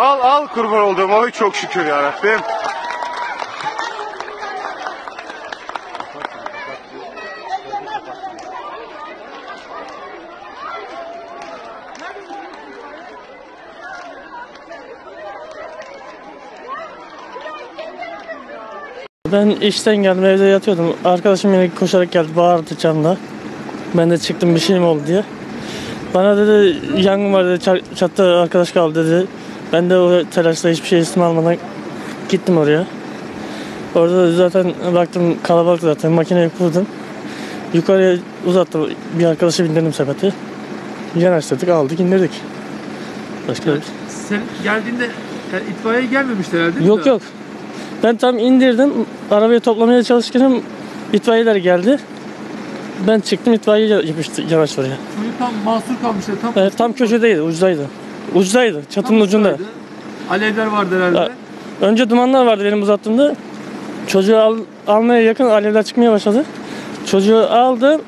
Al al kurban olduğum oy çok şükür ya Rabbim. Ben işten geldim evde yatıyordum. Arkadaşım yine koşarak geldi bağırdı camda. Ben de çıktım bir şey mi oldu diye. Bana dedi yangın var dedi ça- çatta arkadaş kaldı dedi. Ben de o telaşla hiçbir şey üstüme almadan gittim oraya. Orada da zaten baktım kalabalık zaten makineyi kurdum. Yukarıya uzattım bir arkadaşı bindirdim sepeti. Yanaştırdık aldık indirdik. Başka bir Sen geldiğinde yani itfaiye gelmemişti herhalde değil mi Yok daha? yok. Ben tam indirdim. Arabayı toplamaya çalışırken itfaiyeler geldi. Ben çıktım itfaiye yapıştı yanaş oraya. Çocuk tam mahsur kalmıştı. Tam, Evet, tam köşedeydi, ucdaydı. Ucdaydı, çatının tam ucunda. Alevler vardı herhalde. Ya, Önce dumanlar vardı benim uzattığımda. Çocuğu al, almaya yakın alevler çıkmaya başladı. Çocuğu aldım.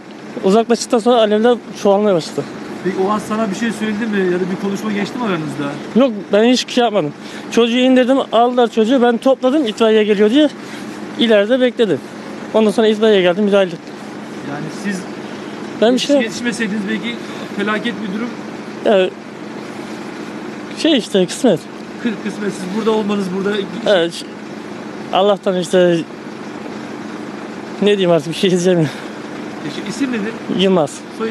Uzaklaştıktan sonra alevler çoğalmaya başladı. Peki o an sana bir şey söyledi mi ya da bir konuşma geçti mi aranızda? Yok ben hiç şey yapmadım. Çocuğu indirdim, aldılar çocuğu. Ben topladım itfaiye geliyor diye. İleride bekledim. Ondan sonra itfaiye geldi, müdahale ettim. Yani siz Ben bir şey yetişmeseydiniz belki felaket bir durum Ya, şey işte kısmet. kır kısmet. Siz burada olmanız burada Evet. Allah'tan işte ne diyeyim artık bir şey diyeceğim. isim nedir? Yılmaz. Soy